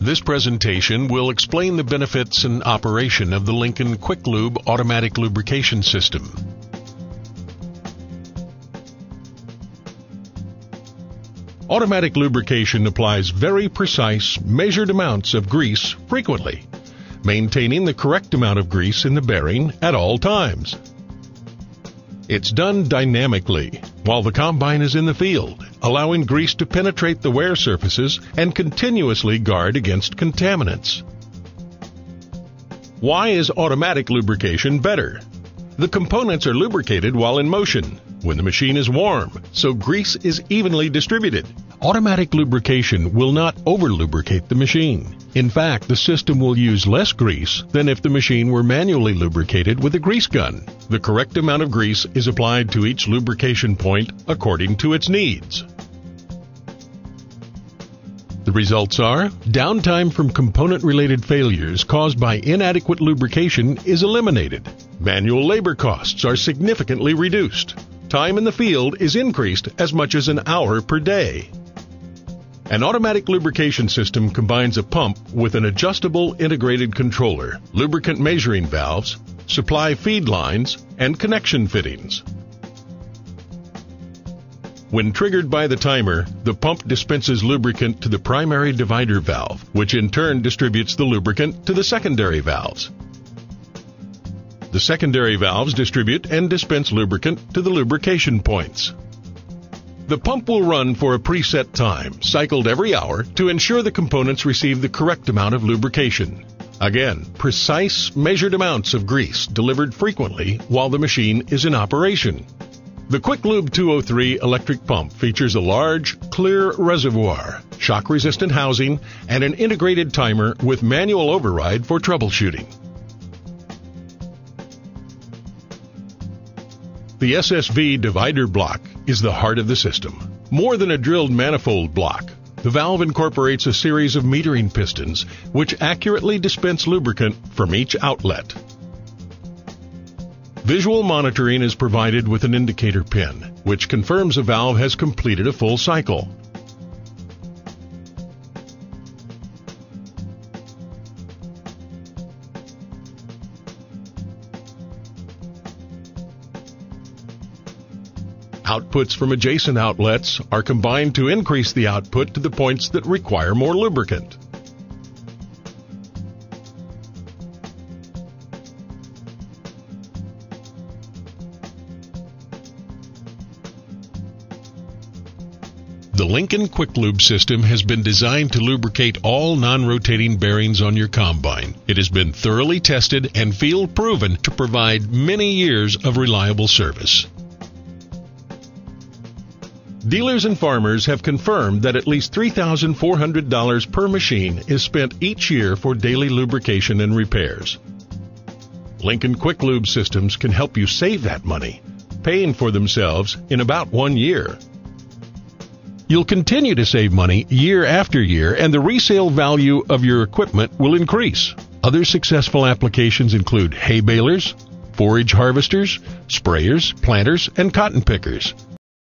This presentation will explain the benefits and operation of the Lincoln Quicklub automatic lubrication system. Automatic lubrication applies very precise, measured amounts of grease frequently, maintaining the correct amount of grease in the bearing at all times. It's done dynamically while the combine is in the field, allowing grease to penetrate the wear surfaces and continuously guard against contaminants. Why is automatic lubrication better? The components are lubricated while in motion, when the machine is warm, so grease is evenly distributed. Automatic lubrication will not over lubricate the machine. In fact, the system will use less grease than if the machine were manually lubricated with a grease gun. The correct amount of grease is applied to each lubrication point according to its needs. The results are downtime from component related failures caused by inadequate lubrication is eliminated. Manual labor costs are significantly reduced. Time in the field is increased as much as an hour per day. An automatic lubrication system combines a pump with an adjustable integrated controller, lubricant measuring valves, supply feed lines, and connection fittings. When triggered by the timer, the pump dispenses lubricant to the primary divider valve, which in turn distributes the lubricant to the secondary valves. The secondary valves distribute and dispense lubricant to the lubrication points. The pump will run for a preset time, cycled every hour, to ensure the components receive the correct amount of lubrication. Again, precise measured amounts of grease delivered frequently while the machine is in operation. The Quicklub 203 electric pump features a large, clear reservoir, shock resistant housing, and an integrated timer with manual override for troubleshooting. The SSV divider block is the heart of the system. More than a drilled manifold block, the valve incorporates a series of metering pistons which accurately dispense lubricant from each outlet. Visual monitoring is provided with an indicator pin, which confirms a valve has completed a full cycle. Outputs from adjacent outlets are combined to increase the output to the points that require more lubricant. The Lincoln Quicklub system has been designed to lubricate all non-rotating bearings on your combine. It has been thoroughly tested and field proven to provide many years of reliable service. Dealers and farmers have confirmed that at least $3,400 per machine is spent each year for daily lubrication and repairs. Lincoln Quicklub systems can help you save that money, paying for themselves in about one year. You'll continue to save money year after year, and the resale value of your equipment will increase. Other successful applications include hay balers, forage harvesters, sprayers, planters, and cotton pickers.